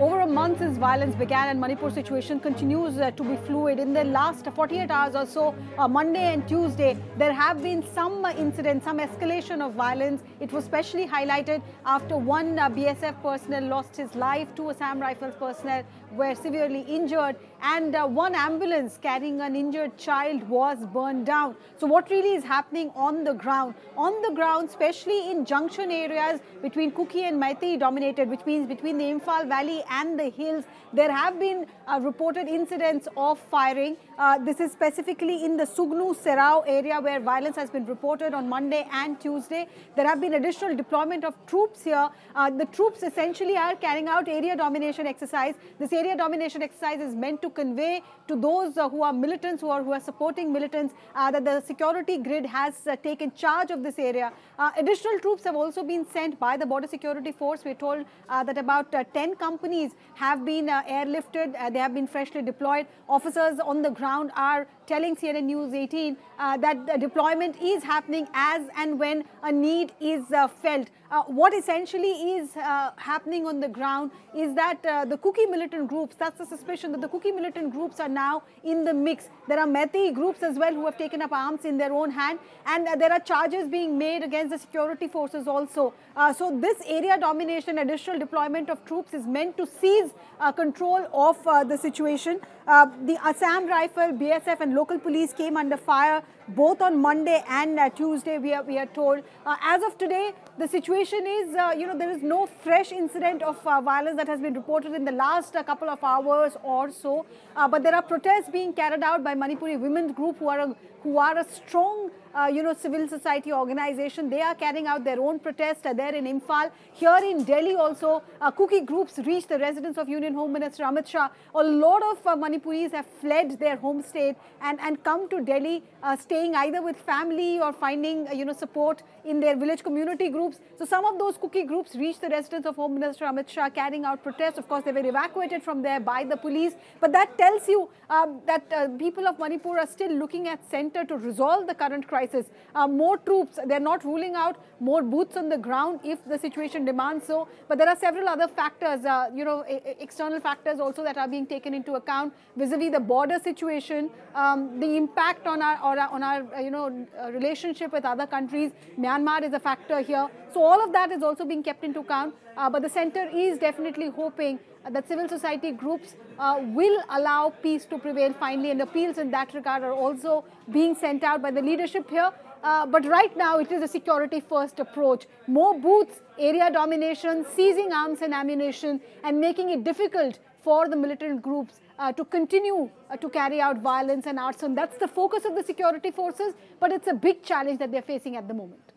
Over a month since violence began and Manipur situation continues uh, to be fluid. In the last 48 hours or so, uh, Monday and Tuesday, there have been some uh, incidents, some escalation of violence. It was specially highlighted after one uh, BSF personnel lost his life, two Assam Rifles personnel were severely injured and uh, one ambulance carrying an injured child was burned down. So what really is happening on the ground? On the ground, especially in junction areas between Kuki and Meitei dominated, which means between the Imphal Valley and the hills, there have been uh, reported incidents of firing. Uh, this is specifically in the Sugnu Serao area where violence has been reported on Monday and Tuesday. There have been additional deployment of troops here. Uh, the troops essentially are carrying out area domination exercise. Area domination exercise is meant to convey to those uh, who are militants, who are, who are supporting militants, uh, that the security grid has uh, taken charge of this area. additional troops have also been sent by the Border Security Force. We're told that about 10 companies have been airlifted. they have been freshly deployed. Officers on the ground are telling CNN News 18 uh, that the deployment is happening as and when a need is uh, felt. Uh, what essentially is uh, happening on the ground is that uh, the Kuki militant groups, that's the suspicion that the Kuki militant groups are now in the mix. There are Meitei groups as well who have taken up arms in their own hand and uh, there are charges being made against the security forces also. so this area domination, additional deployment of troops is meant to seize control of the situation. the Assam Rifle, BSF and local police came under fire both on Monday and uh, Tuesday, we are, we are told. Uh, as of today, the situation is, uh, you know, there is no fresh incident of uh, violence that has been reported in the last uh, couple of hours or so. Uh, but there are protests being carried out by Manipuri women's group who are a, who are a strong uh, you know, civil society organization. They are carrying out their own protest uh, there in Imphal. Here in Delhi also, uh, Kuki groups reached the residence of Union Home Minister Amit Shah. A lot of uh, Manipuris have fled their home state and, and come to Delhi, uh, staying either with family or finding, uh, you know, support in their village community groups. So some of those Kuki groups reached the residence of Home Minister Amit Shah carrying out protests. Of course, they were evacuated from there by the police. But that tells you um, that people of Manipur are still looking at center to resolve the current crisis crisis. Uh, more troops, they're not ruling out more boots on the ground if the situation demands so. But there are several other factors, uh, you know, external factors also that are being taken into account vis-a-vis -vis the border situation, um, the impact on our, on our, uh, you know, uh, relationship with other countries. Myanmar is a factor here. So all of that is also being kept into account. Uh, but the center is definitely hoping that civil society groups uh, will allow peace to prevail finally and appeals in that regard are also being sent out by the leadership here. Uh, but right now it is a security first approach. More booths, area domination, seizing arms and ammunition and making it difficult for the militant groups uh, to continue uh, to carry out violence and arson. That's the focus of the security forces, but it's a big challenge that they're facing at the moment.